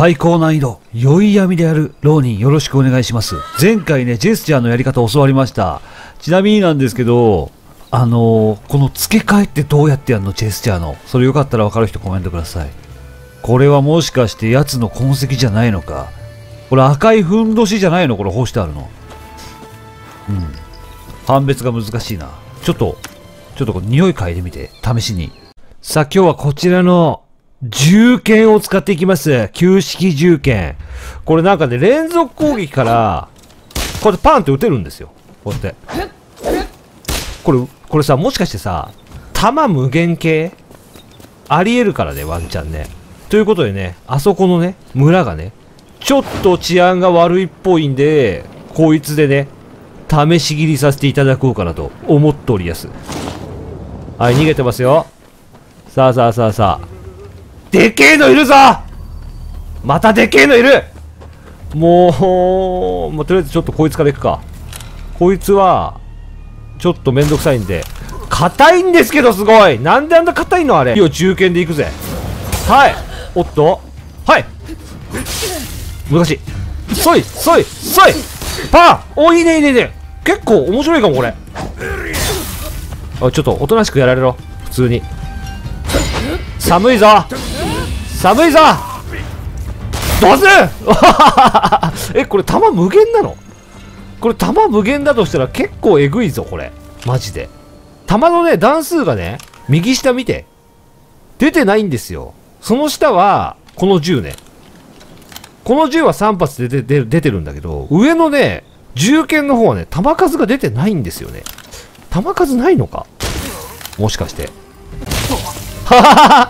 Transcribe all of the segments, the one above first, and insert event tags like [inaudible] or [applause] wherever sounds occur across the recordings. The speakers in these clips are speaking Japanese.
最高難易度、酔い闇である浪人よろしくお願いします。前回ね、ジェスチャーのやり方を教わりました。ちなみになんですけど、あのーこの付け替えってどうやってやるの？ジェスチャーの。それよかったらわかる人コメントください。これはもしかして奴の痕跡じゃないのか？これ赤いふんどしじゃないの？これ干してあるの？うん。判別が難しいな。ちょっと、ちょっと匂い嗅いでみて、試しに。さあ今日はこちらの銃剣を使っていきます。旧式銃剣。これなんかね、連続攻撃から、こうやってパンって撃てるんですよ。こうやって。これ、これさ、もしかしてさ、弾無限系？ありえるからね、ワンチャンね。ということでね、あそこのね、村がね、ちょっと治安が悪いっぽいんで、こいつでね、試し切りさせていただこうかなと思っておりやす。はい、逃げてますよ。さあさあさあさあ。でけえのいるぞまたでけえのいるもう、もうとりあえずちょっとこいつから行くか。こいつは、ちょっとめんどくさいんで。硬いんですけどすごいなんであんな硬いのあれいいよ、銃剣で行くぜ。はいおっとはい難しい。そいそいそいパンお、いいねいいねいいね結構面白いかもこれ。おいちょっとおとなしくやられろ。普通に。寒いぞ寒いぞどうする？[laughs] え、これ弾無限なの？これ弾無限だとしたら結構えぐいぞ、これ。マジで。弾のね、段数がね、右下見て。出てないんですよ。その下は、この銃ね。この銃は3発で出て出てるんだけど、上のね、銃剣の方はね、弾数が出てないんですよね。弾数ないのか？もしかして。ははは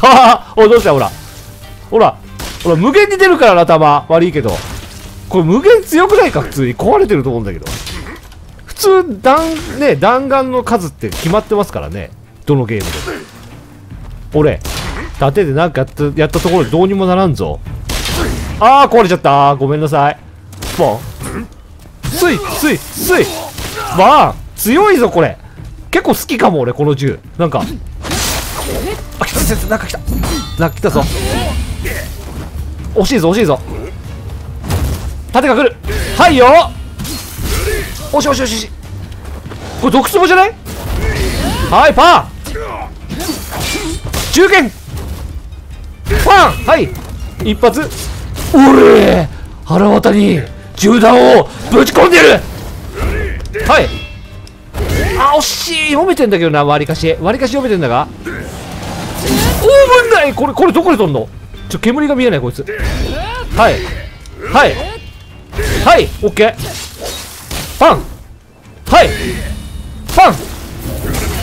は [laughs] お、どうしたほら。ほら。ほら、無限に出るからな、弾。悪いけど。これ無限強くないか普通に。壊れてると思うんだけど。普通、弾、ね、弾丸の数って決まってますからね。どのゲームでも。俺、盾でなんかやったやったところでどうにもならんぞ。あー、壊れちゃったごめんなさい。ポン。スイ、スイ、スイ。わあ強いぞ、これ。結構好きかも、俺、この銃。なんか。あ、来た、来た、なんか来た。来たぞ。惜しいぞ、惜しいぞ。盾が来る。はいよおしおしおしおし。これ、毒壺じゃないはい、パン銃剣パンはい一発おれ腹渡に銃弾をぶち込んでるはいあ惜しい読めてんだけどな割りかし割りかし読めてんだがオーブンだい？これこれどこで飛んの？ちょ煙が見えないこいつ。はい。はい。はい。オッケーパン。はい。パン。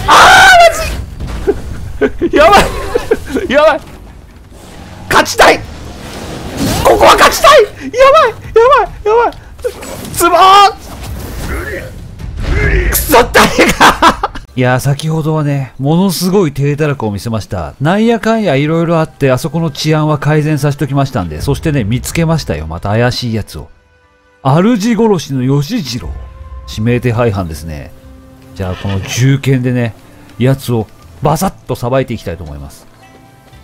あーまずいやばい。[laughs] やばい。勝ちたい。ここは勝ちたい。やばい。やばい。やばい。つぼー。くそ誰が。いや先ほどはねものすごい低たらくを見せました。なんやかんやいろいろあってあそこの治安は改善させておきましたんでそしてね見つけましたよ。また怪しいやつを。主殺しの吉次郎指名手配犯ですね。じゃあこの銃剣でねやつをバサッとさばいていきたいと思います。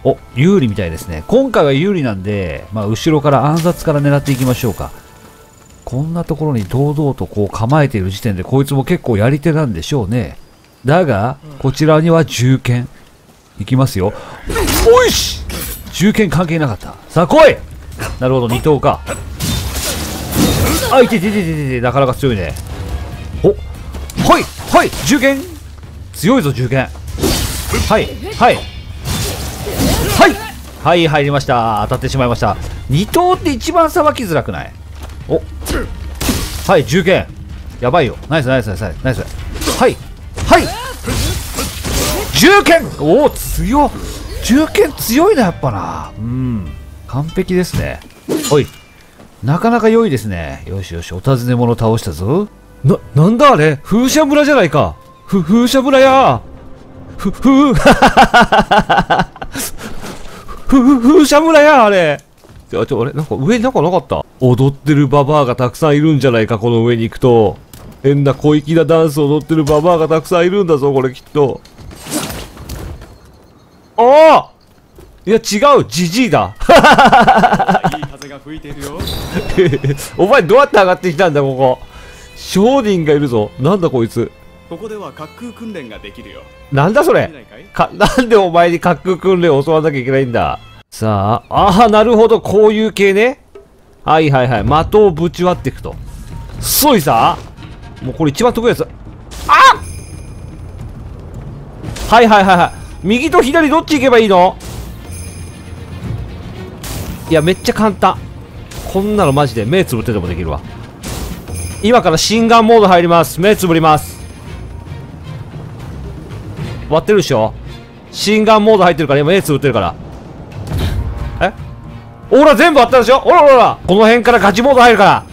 お有利みたいですね。今回は有利なんで、まあ、後ろから暗殺から狙っていきましょうか。こんなところに堂々とこう構えている時点でこいつも結構やり手なんでしょうね。だがこちらには銃剣。いきますよ。おいし！銃剣関係なかった。さあ来い！なるほど2等か。あいてててててなかなか強いね。おはいはい！銃剣？強いぞ銃剣。はいはい。はい！はい入りました。当たってしまいました。2等って一番さばきづらくない？お。はい銃剣。やばいよ。ナイスナイスナイスナイス。はい。はい。銃剣。おお強っ。銃剣強いなやっぱな。うん。完璧ですね。おい。なかなか良いですね。よしよしお尋ね者倒したぞ。ななんだあれ？風車村じゃないか。ふ風車村や。ふふふ風車村やあれちょちょあれなんか上になんかなかった踊ってるババアがたくさんいるんじゃないかこの上に行くと変な小粋なダンスを踊ってるババアがたくさんいるんだぞこれきっと。ああいや違うジジイだ。いい風が吹いているよお前どうやって上がってきたんだここ。商人がいるぞ。なんだこいつ。ここでは滑空訓練ができるよ。なんだそれ。か、[laughs] なんでお前に滑空訓練を教わらなきゃいけないんだ。さあ、ああ、なるほど、こういう系ね。はいはいはい。的をぶち割っていくと。そいさもうこれ一番得意なやつ。あはいはいはいはい。右と左どっち行けばいいの？いや、めっちゃ簡単。こんなのマジで目つぶってでもできるわ。今から心眼モード入ります。目つぶります。割ってるでしょ？心眼モード入ってるから今目つぶってるからえ？ほら全部割ったでしょ？ほらほらほらこの辺からガチモード入るから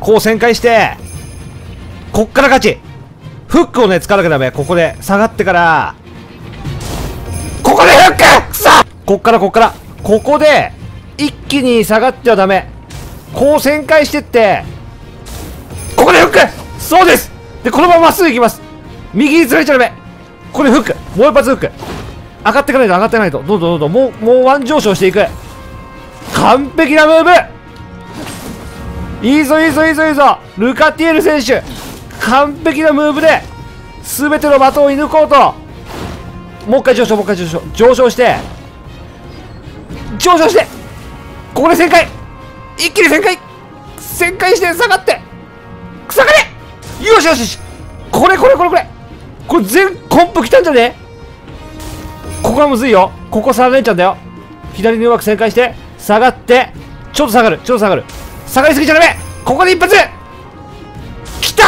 こう旋回してこっからガチフックをね使わなきゃダメ。ここで下がってから。ここでフックくそ！こっからこっから。ここで一気に下がってはダメ。こう旋回してって。ここでフックそうです！でこのまままっすぐ行きます。右にずれちゃダメ。これフックもう一発フック。上がっていかないと上がってないと。どんどんどんどんもうもうワン上昇していく。完璧なムーブ！いいぞいいぞいいぞいいぞ！ルカティエル選手完璧なムーブで全ての的を射抜こうと。もう一回上昇もう一回上昇。上昇して。上昇して。ここで旋回。一気に旋回。旋回して下がって。下がれ。よしよしよし。これこれこれこれ。これ全コンプ来たんじゃね？ここがむずいよ。ここ3連チャンだよ。左にうまく旋回して下がって。ちょっと下がるちょっと下がる。下がりすぎちゃダメ。ここで一発。きたー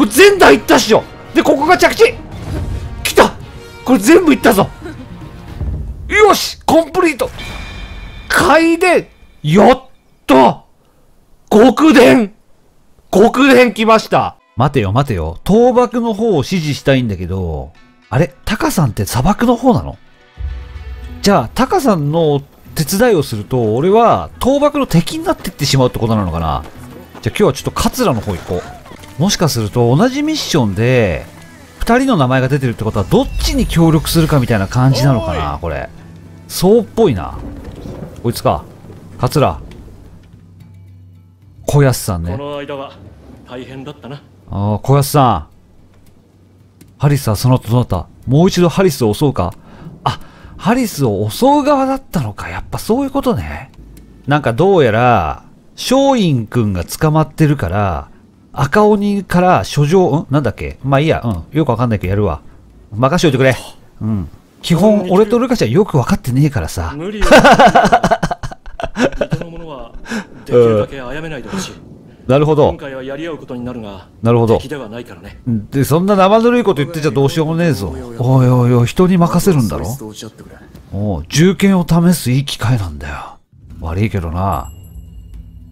これ全台いったっしょ。でここが着地。きた。これ全部いったぞ。よしコンプリート。回電やっと極電極電来ました。待てよ待てよ。倒幕の方を指示したいんだけど、あれタカさんって砂漠の方なの？じゃあ、タカさんの手伝いをすると、俺は倒幕の敵になってってしまうってことなのかな？じゃあ今日はちょっとカツラの方行こう。もしかすると同じミッションで、二人の名前が出てるってことはどっちに協力するかみたいな感じなのかなこれ。そうっぽいな。こいつか。カツラ。小安さんねこ。の間は大変だったなああ、小安さん。ハリスはその後どうなった？もう一度ハリスを襲うか？あ、ハリスを襲う側だったのか。やっぱそういうことね。なんかどうやら、松陰くんが捕まってるから、赤鬼から書状、ん？なんだっけ？まあいいや、うん。よくわかんないけどやるわ。任しといてくれ。うん。基本、俺とルカちゃんよくわかってねえからさ。無理よ人のものはできるだけ殺めないでほしい [laughs] なるほど今。回はやり合うことになるがなるほど敵ではないからねで、そんな生ぬるいこと言ってちゃどうしようもねえぞ。おいおいおい、人に任せるんだろ？おう、銃剣を試すいい機会なんだよ。悪いけどな。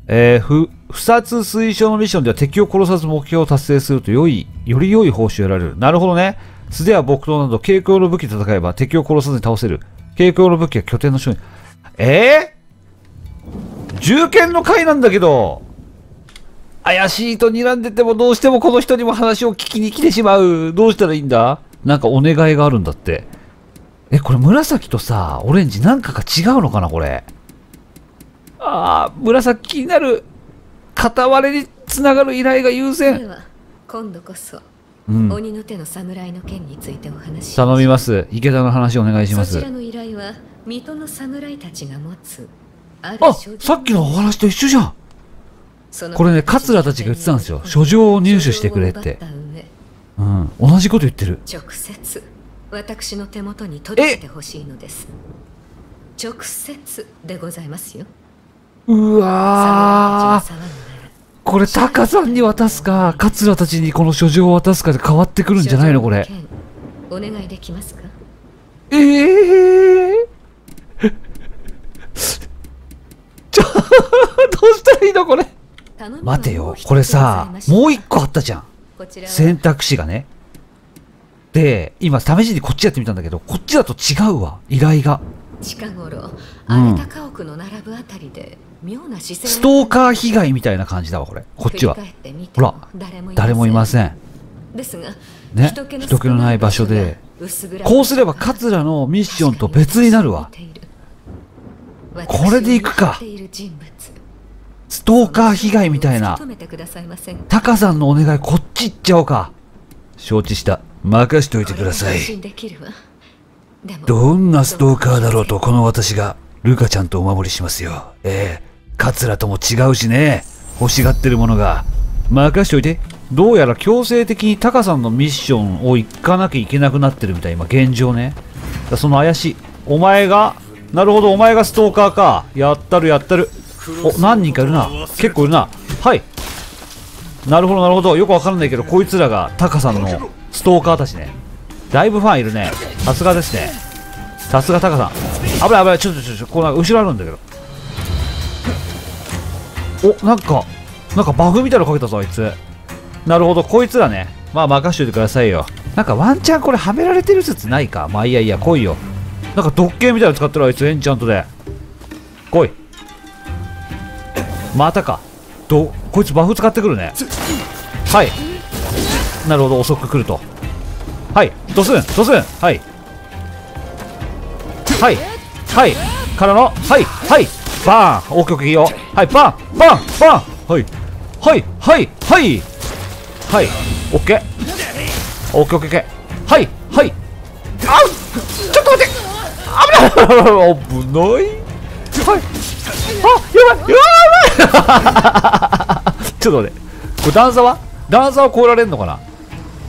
えー、不、不殺推奨のミッションでは敵を殺さず目標を達成すると良い、より良い報酬を得られる。なるほどね。素手や木刀など軽工の武器で戦えば敵を殺さずに倒せる。軽工の武器は拠点の所に。えー、銃剣の回なんだけど、怪しいと睨んでてもどうしてもこの人にも話を聞きに来てしまう。どうしたらいいんだ？なんかお願いがあるんだって。え、これ紫とさ、オレンジなんかが違うのかなこれ？ああ、紫気になる。片割れにつながる依頼が優で先。は今度こそ、うん。鬼の手の侍の件についてお話し頼みます。池田の話お願いしますそちら。の依頼は水戸の侍たちが持つあるあ、さっきのお話と一緒じゃん。これね桂たちが言ってたんですよ書状を入手してくれってうん。同じこと言ってる。直接私の手元に届けてほしいのです直接でございますようわこれ、タカさんに渡すか、桂たちにこの書状を渡すかで変わってくるんじゃないのこれ。お願いできますかええー。ちょ、どうしたらいいのこれ？待てよこれさもう一個あったじゃんこちらは選択肢がねで今試しにこっちやってみたんだけどこっちだと違うわ依頼が近頃うん荒れた家屋の並ぶあたりで妙な視線をストーカー被害みたいな感じだわこれ。こっちは。ほらも誰もいまんせん。ですがね人気のない場所でこうすれば桂のミッションと別になるわ。これでいくか。ストーカー被害みたいな。タカさん。のお願いこっち行っちゃおうか。承知した。任しといてください。どんなストーカーだろうとこの私がルカちゃんとお守りしますよ。ええ桂とも違うしね。欲しがってるものが。任しといて。どうやら強制的にタカさんのミッションを行かなきゃいけなくなってるみたい。今現状ね。その怪しい。お前がなるほどお前がストーカーか。やったるやったる。お何人かいるな。結構いるな。はい。なるほどなるほど。よくわからないけどこいつらがタカさんのストーカーたちね。だいぶファンいるね。さすがですね。さすがタカさん。危ない危ない。ちょっとちょっとこうなんか後ろあるんだけど。おなんかなんかバグみたいなのかけたぞあいつ。なるほどこいつらね。まあ任しといてくださいよ。なんかワンチャンこれはめられてる説ないか？まあいやいや来いよ。なんか毒系みたいなの使ってるあいつエンチャントで。来い。またか。どこいつバフ使ってくるね。はい。なるほど遅く来ると。はい。ドスンドスンはい。はい。はい。からのはい。はい。バーン。オッケーオッケーいいよ。はいバン。バン。バン。はい。はいはいはい。はい。オッケーオッケーオッケー。オッケーはい。はい。あうちょっと待って危ない。危ない。はい。あやばい。やばい。ちょっと待ってこれ段差は段差は越えられんのかな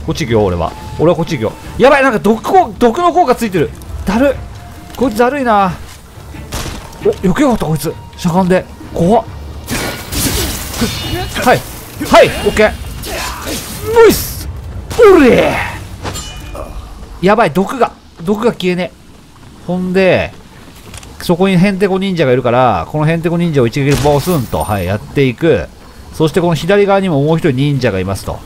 こっち行くよ俺は俺はこっち行くよやばい。なんか毒こ毒の効果つい。てるだるこい。つだるい。なおよけよかったこいつ。しゃがんで。怖っ。はい。はいオッケー。ナイス。おれ。やばい毒が。毒が消えねえ。ほんでそこにヘンテコ忍者がいるからこのヘンテコ忍者を一撃でボスンと、はい、やっていく。そしてこの左側にももう一人忍者がいますと。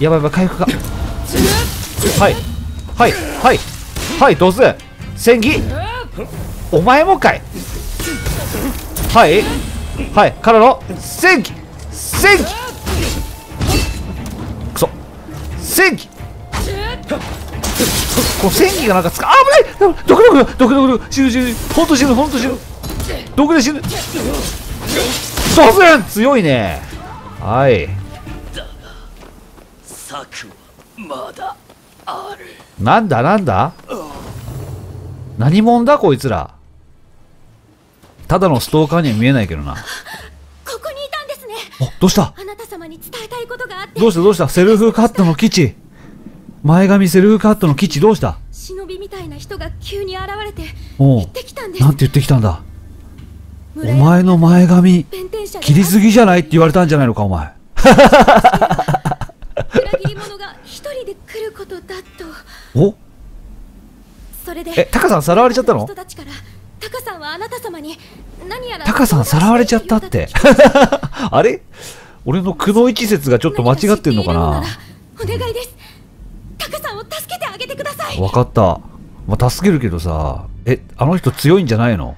やばいやばい回復が。はい。はい。はい。はいドス戦技お前もかい。はい。はい。からの戦技戦技くそ。戦技この戦技がなんかつかあ危ない。毒毒毒毒毒。死ぬ死ぬ。ほんと死ぬほんと死ぬ。毒で死ぬ。ドスン強いね。はい。策はまだある。なんだなんだ？何者だこいつらただのストーカーには見えないけどな。ここにいたんですね。おどうした？あなた様に伝えたいことがあって。どうした？どうした？セルフカットの基地。前髪セルフカットの基地。どうした？忍びみたいな人が急に現れておってきたんです。なんて言ってきたんだ？お前の前髪切りすぎじゃない？って言われたんじゃないのかお前。裏切り者が一人で来ることだと。お？それでえタカさんさらわれちゃったの？タカさんはあなた様に何やらタカさんさらわれちゃったって [laughs] あれ？俺のくの一節がちょっと間違ってんのかな？お願いですタカさんを助けてあげてくださいわかった。まあ、助けるけどさ、え、あの人強いんじゃないの？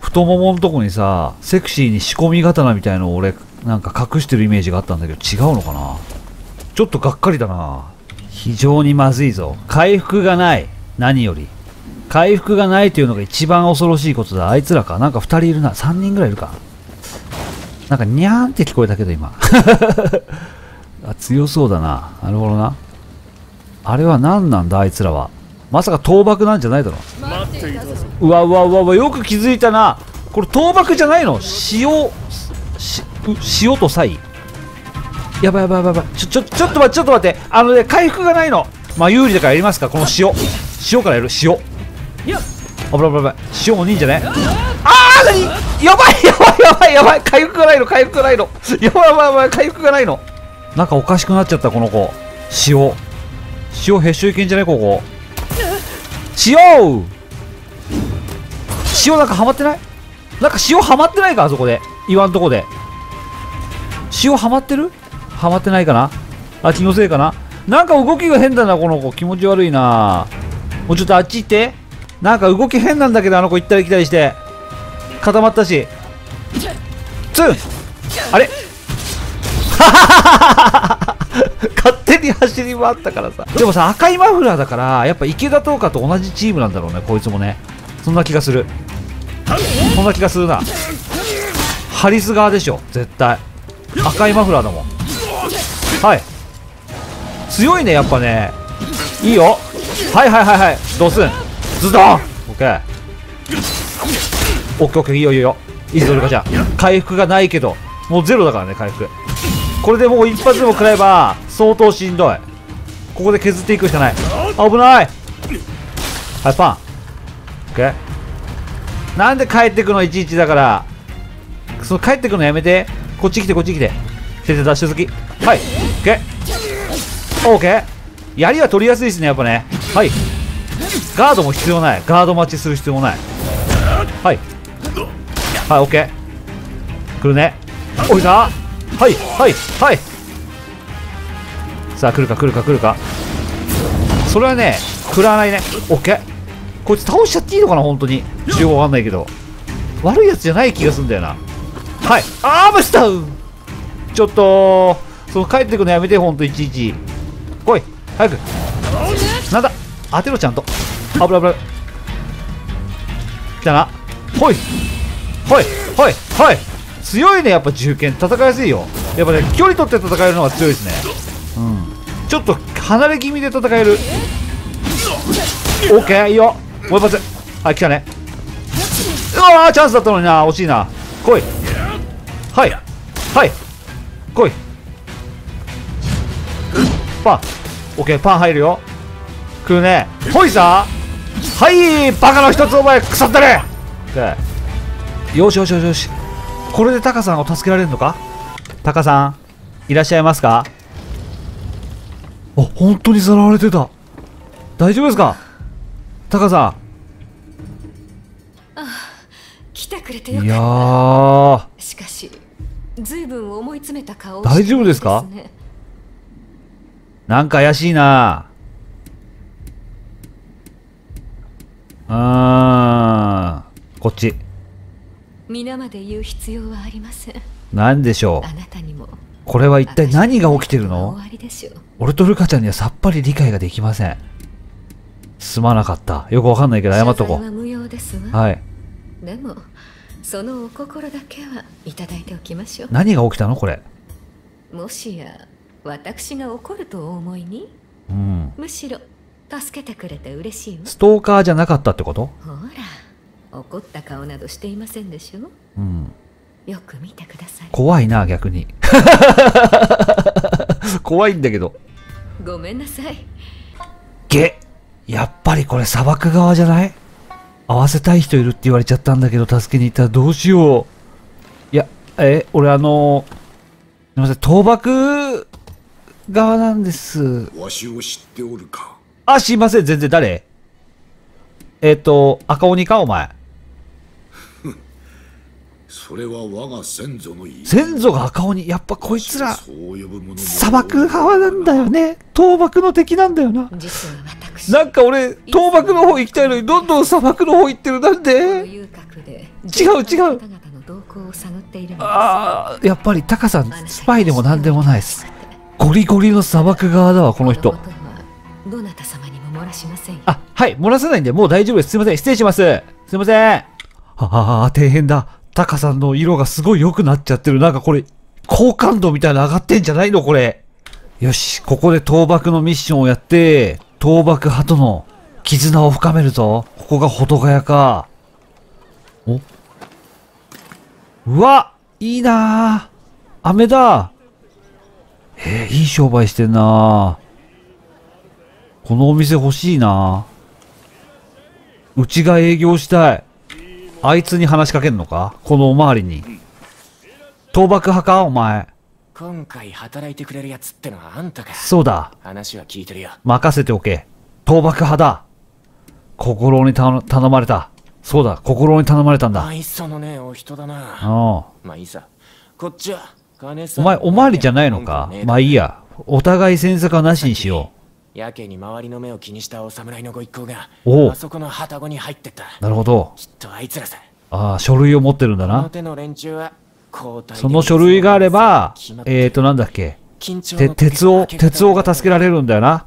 太もものとこにさ、セクシーに仕込み刀みたいのを俺、なんか隠してるイメージがあったんだけど、違うのかな？ちょっとがっかりだな。非常にまずいぞ。回復がない。何より。回復がないというのが一番恐ろしいことだ。あいつらか。なんか二人いるな。三人ぐらいいるか。なんかニャーンって聞こえたけど今。[laughs] あ強そうだな。なるほどな。あれは何なんだあいつらはまさか倒幕なんじゃないだろううわうわうわうわよく気づいたなこれ倒幕じゃないの？塩し塩とサイ？やばいやばいやばいやばいちょちょちょっと待ってちょっと待ってあのね回復がないのまあ有利だからやりますかこの塩塩からやる塩危ない危ない危ない。塩も忍者ね。あー何？やばいやばいやばいやばい。回復がないの回復がないの。やばいやばいやばい。回復がないの。なんかおかしくなっちゃったこの子。塩。塩へっしょいけんじゃねここ。塩！塩なんかハマってない？なんか塩ハマってないかあそこで。言わんとこで。塩ハマってる？ハマってないかな？あ気のせいかな？なんか動きが変だなこの子。気持ち悪いな。もうちょっとあっち行ってなんか動き変なんだけどあの子行ったり来たりして固まったしツンあれ？[laughs] 勝手に走り回ったからさ。でもさ、赤いマフラーだから、やっぱ池田東花と同じチームなんだろうね、こいつもね。そんな気がする。そんな気がするな。ハリス側でしょ、絶対。赤いマフラーだもん。はい。強いね、やっぱね。いいよ。はいはいはいはい。ドスン。ズドンオッケー。オッケーオッケー、いいよいいよ。いいぞ、ルカちゃん。回復がないけど、もうゼロだからね、回復。これでもう一発でも食らえば、相当しんどい。ここで削っていくしかない。危ないはい、パン。オッケー。なんで帰ってくのいちいちだから。その帰ってくのやめて。こっち来て、こっち来て。先生、ダッシュ好き。はい。オッケー。オッケー。槍は取りやすいですね、やっぱね。はい。ガードも必要ない。ガード待ちする必要もない。はい。はい、オッケー。来るね。おいた？はい、はい、はい。さあ、来るか、来るか、来るか。それはね、食らわないね。オッケー。こいつ倒しちゃっていいのかな、本当に。中国わかんないけど。悪いやつじゃない気がするんだよな。はい。あー、ましたちょっと、その帰ってくのやめて、ほんと、いちいち。来い、早く。なんだ？当てろ、ちゃんと。危ない危ない。来たな。ほい。ほい、ほい、ほい。強いね、やっぱ銃剣。戦いやすいよ。やっぱね、距離取って戦えるのが強いですね。うん。ちょっと離れ気味で戦える。オッケー、いいよ。もう一発。はい、来たね。うわー、チャンスだったのにな。惜しいな。来い。はい。はい。来い。パン。オッケー、パン入るよ。来るね。ほいさはい、バカの一つお前、腐ったね。よしよしよしよし。これでタカさんを助けられるのか？タカさん、いらっしゃいますか？あ、本当にさらわれてた。大丈夫ですか？タカさ来てくれてん。いやよかっー、たしかしずいぶん思い詰めた顔を大丈夫ですか？なんか怪しいなうーん。こっち。皆まで言う必要はありませんなんでしょあなたにもう。これは一体何が起きてるの？終わりでしょう俺とルカちゃんにはさっぱり理解ができません。すまなかった。よくわかんないけど謝っとこう。はい。でもそのお心だけはいただいておきましょ何が起きたの？これ。うもしや私が怒るとお思いに？うん。むしろ助けてくれて嬉しいわストーカーじゃなかったってこと？ほら怒った顔などしていませんでしょ？うん。よく見てください怖いな、逆に。[laughs] 怖いんだけど。ごめんなさいげやっぱりこれ砂漠側じゃない？合わせたい人いるって言われちゃったんだけど、助けに行ったらどうしよう。いや、え、俺あのすみません、倒幕側なんです。わしを知っておるか？あ、すいません、全然誰？えっ、と、赤鬼か、お前。それは我が先祖の先祖が赤鬼？やっぱこいつら、砂漠側なんだよね。倒幕の敵なんだよな。実は私なんか俺、倒幕の方行きたいのに、どんどん砂漠の方行ってる。なんで違う違うああ、やっぱりタカさんスパイでもなんでもないです。ゴリゴリの砂漠側だわ、この人どなた様にも漏らしませんよあ、はい、漏らさないんで、もう大丈夫です。すいません、失礼します。すいません。ああ、底辺だ。タカさんの色がすごい良くなっちゃってる。なんかこれ、好感度みたいなの上がってんじゃないのこれ。よし、ここで倒幕のミッションをやって、倒幕派との絆を深めるぞ。ここが保土ヶ谷か。お？うわいいなぁ。飴だえー、いい商売してんなぁ。このお店欲しいなぁ。うちが営業したい。あいつに話しかけんのか？このおまわりに。倒幕派か？お前。今回働いてくれるやつってのはあんたかそうだ。話は聞いてるよ任せておけ。倒幕派だ。心に頼頼まれた。そうだ、心に頼まれたんだ。愛想のねえお人だなあまあいいさこっちは金さお前、おまわりじゃないのか？まあいいや。お互い詮索はなしにしよやけに周りの目を気にしたお侍のご一行があそこの旅籠に入ってったう。なるほど。きっとあいつらさああ、書類を持ってるんだな。この手の連中は交代でその書類があれば、えーと、なんだっけ。て、緊張の鉄を、鉄をが助けられるんだよな。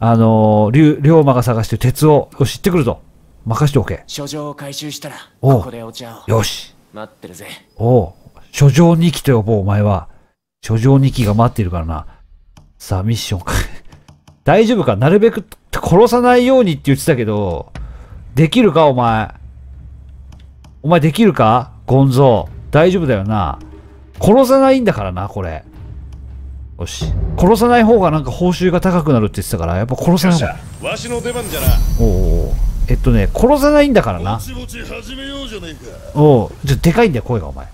あのー、龍、龍馬が探してる鉄を、よし、行ってくるぞ。任しておけ。書状を回収したらここでお茶をよし。待ってるぜおう、書状2期と呼ぼう、お前は。書状2期が待っているからな。さあ、ミッションか。大丈夫か？なるべく殺さないようにって言ってたけど、できるか、お前。お前できるか？ゴンゾー。大丈夫だよな。殺さないんだからな、これ。よし。殺さない方がなんか報酬が高くなるって言ってたから、やっぱ殺さない方が。わしの出番じゃなおうおえっとね、殺さないんだからな。ぼちぼち始めようじゃねえかおう、ちょ、でかいんだよ、声が、お前。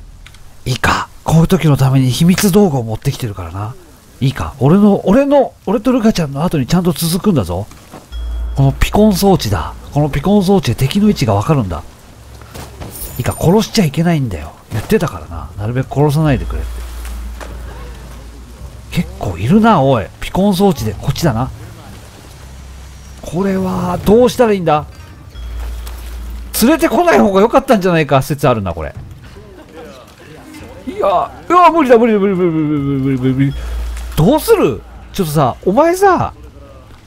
いいか。こういう時のために秘密道具を持ってきてるからな。いいか。俺の、俺の、俺とルカちゃんの後にちゃんと続くんだぞ。このピコン装置だ。このピコン装置で敵の位置がわかるんだ。いいか、殺しちゃいけないんだよ。言ってたからな。なるべく殺さないでくれって。結構いるな、おい。ピコン装置で、こっちだな。これは、どうしたらいいんだ？連れてこない方が良かったんじゃないか説あるなこれいやうわ無理だ無理だ無理無理無理無理無理無理無理どうする？ちょっとさお前さ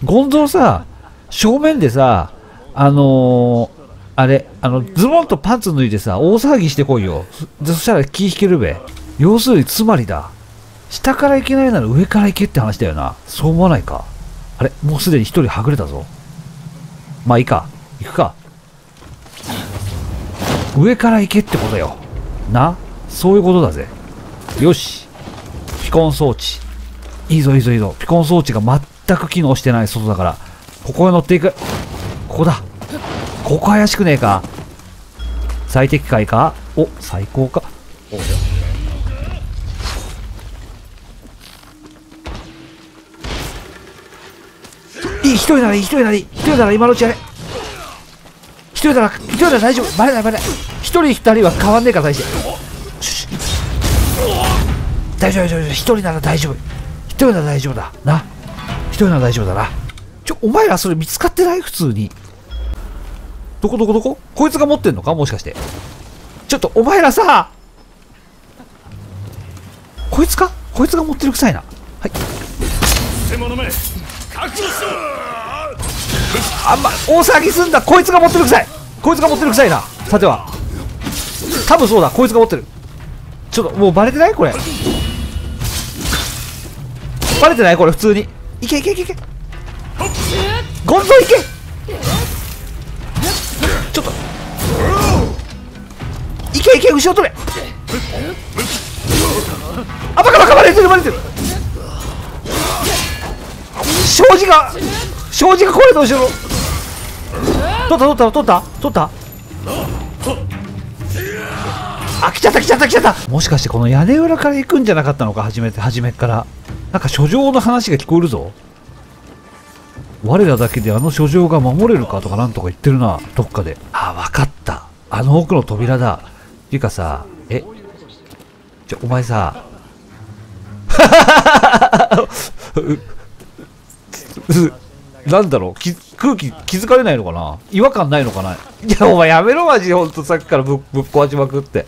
ゴンゾーさ正面でさあのー、あれあのズボンとパンツ脱いでさ大騒ぎしてこいよ。そしたら気引けるべ。要するにつまりだ。下から行けないなら上から行けって話だよな。そう思わないか？あれもうすでに一人はぐれたぞ。まあいいか。行くか。上から行けってことよ。な？そういうことだぜ。よし。ピコン装置。いいぞいいぞいいぞ。ピコン装置が全く機能してない外だから。ここへ乗っていく。ここだ。ここ怪しくねえか最適解か？お、最高か。いい、一人ならいい、一人ならいい。一人なら今のうちやれ。一人なら、一人なら大丈夫。バレないバレない。一人二人は変わんねえから大丈夫。大丈夫大丈夫。一人なら大丈夫。一人なら大丈夫だ。な。一人なら大丈夫だな。ちょ、お前らそれ見つかってない？普通に。どこどこどこ？こいつが持ってんのか？もしかして。ちょっと、お前らさこいつか？こいつが持ってるくさいな。はい。あんま大騒ぎすんだこいつが持ってるくさいこいつが持ってるくさいなさては多分そうだこいつが持ってるちょっともうバレてない？これバレてない？これ普通に。いけいけいけいけ。ゴンゾいけ。ちょっと。いけいけ後ろ取れあバカバカバレてるバレてる。障子が障子がこれどうしよう取った取った取った。取った。あ来ちゃった来ちゃった来ちゃった。もしかしてこの屋根裏から行くんじゃなかったのか初めて初めから。なんか書状の話が聞こえるぞ。我らだけであの書状が守れるかとかなんとか言ってるなどっかで。あ分かった。あの奥の扉だ。っていうかさえ？ちょお前さ [laughs] なんだろう？き空気気づかれないのかな？違和感ないのかな？いやお前やめろマジほんとさっきからぶぶっ壊しまくって。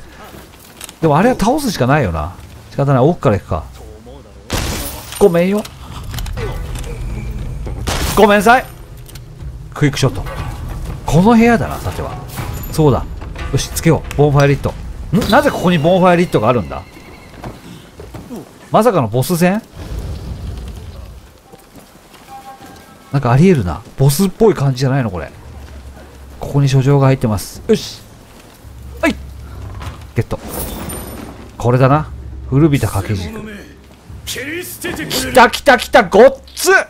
でもあれは倒すしかないよな。仕方ない。奥から行くかごめんよごめんなさいクイックショットこの部屋だなさてはそうだよしつけようボンファイアリットん？なぜここにボンファイアリットがあるんだ？まさかのボス戦？なんかありえるな。ボスっぽい感じじゃないのこれ。ここに書状が入ってます。よしはいゲット。これだな。古びた掛け軸。切り捨ててくきたきたきたごっつ。うわ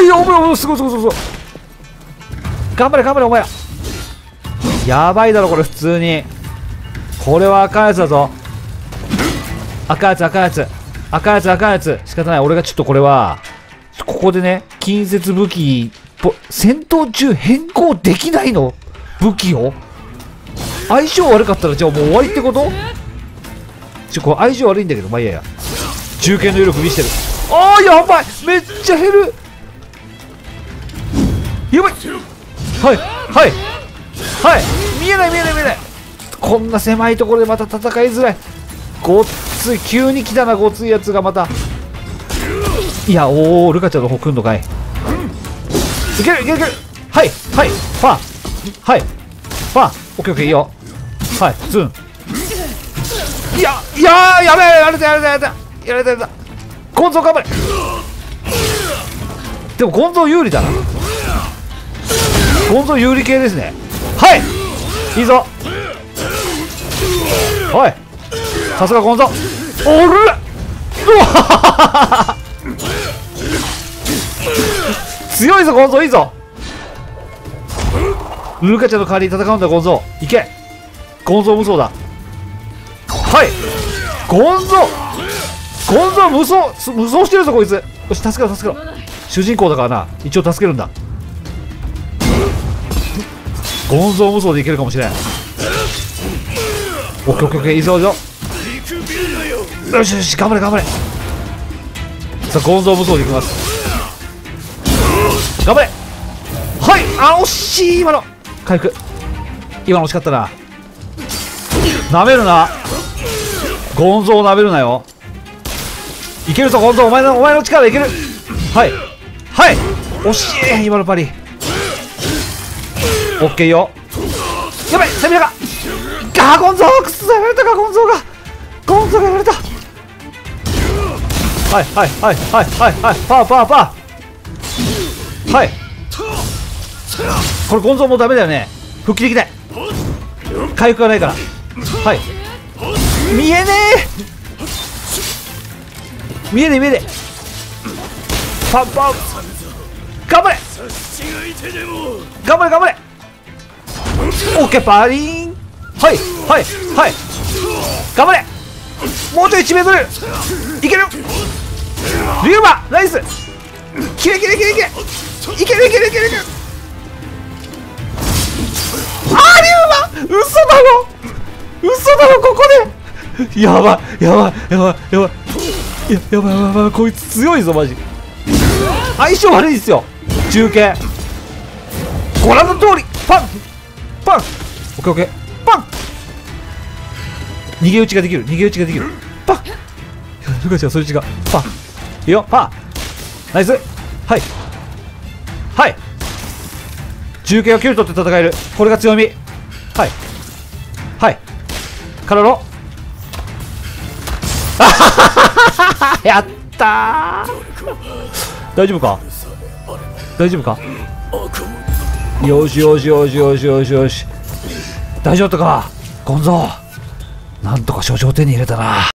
いやお前お前すごいすごいすごいすごい。頑張れ頑張れお前。らやばいだろこれ普通に。これは赤いやつだぞ。赤いやつ赤いやつ。赤いやつ赤いやつ。仕方ない。俺がちょっとこれはここでね近接武器戦闘中変更できないの？武器を？相性悪かったらじゃあもう終わりってこと？ちょこれ相性悪いんだけどまあいやいや。中堅の威力見せてる。あーやばい。めっちゃ減る。やばい。はいはい。はい。見えない見えない見えない。こんな狭いところでまた戦いづらい。ごっつい急に来たなごっついやつがまた。いやおおルカちゃんの方来んのかい。いけるいけるいける。はいはい。ファー。はい。ファー。オッケーオッケーいいよ。はいズン。いやいやーやべえやれたやれたやれた。やれたやれた。ゴンゾー頑張れ。でもゴンゾー有利だな。ゴンゾー有利系ですね。はい。いいぞ。おい。さすがゴンゾー。おる。うわ。[laughs] 強いぞゴンゾー。いいぞ。ルカちゃんの代わりに戦うんだゴンゾー。いけ。ゴンゾー無双だ。はい。ゴンゾー。ゴンゾー無双。無双してるぞこいつ。よし助けろ助けろ。主人公だからな。一応助けるんだ。ゴンゾー無双でいけるかもしれん。オッケーオッケーいいぞいいぞよしよし頑張れ頑張れ。さあゴンゾー無双でいきます。頑張れ。はい。あ惜しい今の。回復。今の惜しかったな。なめるな。ゴンゾーなめるなよ。いけるぞゴンゾーお前のお前の力いける。はい。はい。惜しい今のパリ。オッケーよ。やばい攻めたかガーゴンゾーくそやられたかゴンゾーが。ゴンゾーがやられた。はいはいはいはいはいはい。パーパーパー。はい。これゴンゾーもうダメだよね。復帰できない。回復がないから。はい。見えねえ。見えねえ見えねえ。パンパン。頑張れ。頑張れ頑張れ。オッケーパリン。はいはいはい。頑張れ。もうちょい1メートル。いける。リュウマナイス。キレキレキレキレ。いけるいけるいけるいける。あーリュウマ。嘘だろ。嘘だろここで。やばいやばいやばいやばい。ややばいやばいやばい。こいつ強いぞマジ。相性悪いですよ。中継。ご覧の通り。パン。パン。オッケーオッケー。パン。逃げ打ちができる。逃げ打ちができる。パン。ルカちゃんそれ違う。パン。いいよ。パンナイス。はい。はい。中継を切るとって戦える。これが強み。はい。はい。からの [laughs] やったー。大丈夫か？大丈夫か？よしよしよしよしよしよし。大丈夫か？ゴンゾなんとか所長手に入れたな。